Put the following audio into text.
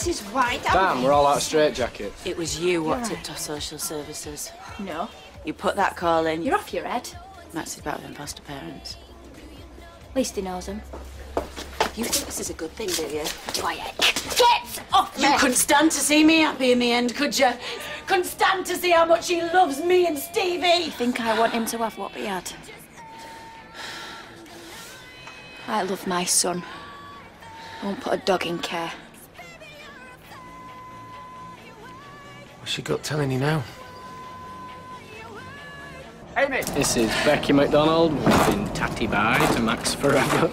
Mrs. White. I'm Damn, we're all out of straitjacket. It was you what You're tipped off social services. No. You put that call in. You're off your head. Max's about them foster parents. At least he knows them. You think this is a good thing, do you? Quiet. Get off me! You couldn't stand to see me happy in the end, could you? Couldn't stand to see how much he loves me and Stevie. think I want him to have what he had. I love my son. I won't put a dog in care. What's your gut telling you now? Hey mate! This is Becky McDonald. We've been tatty bye to Max forever.